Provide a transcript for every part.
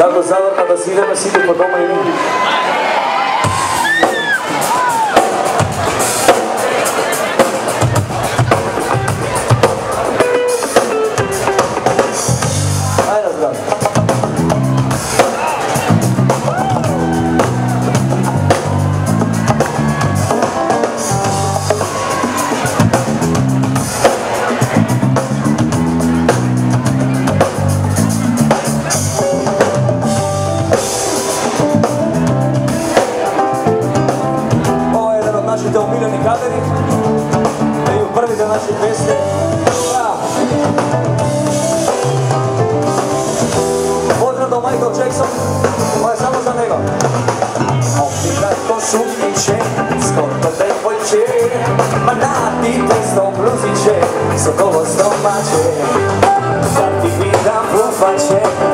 Tako zavrta da si idemo, si idemo doma i vidimo. ma nati questo blusice sotto lo stomace, santi qui da buon facere.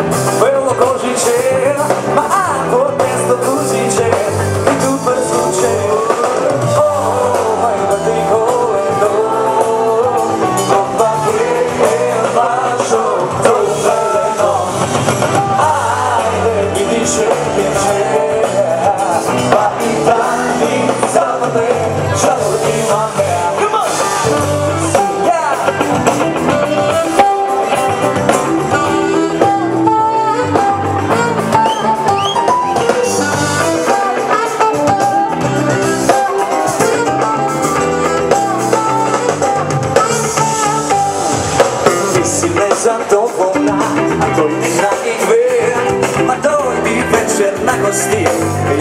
Večer na gosti,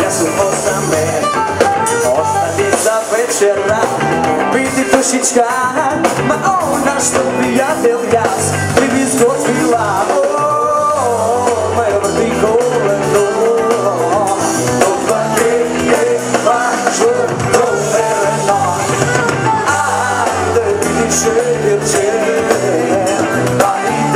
ja su osame Ostani za večera, biti tušička Ma ona što prijatelj jas, ti bi zgodila Me vrti koleno, Doba je važo provereno Ajde vidi šeće, pa i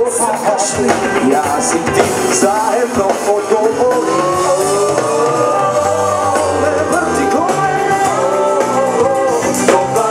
o, zakašli, ja si zajedno odgovori. Me vrti koleno, toga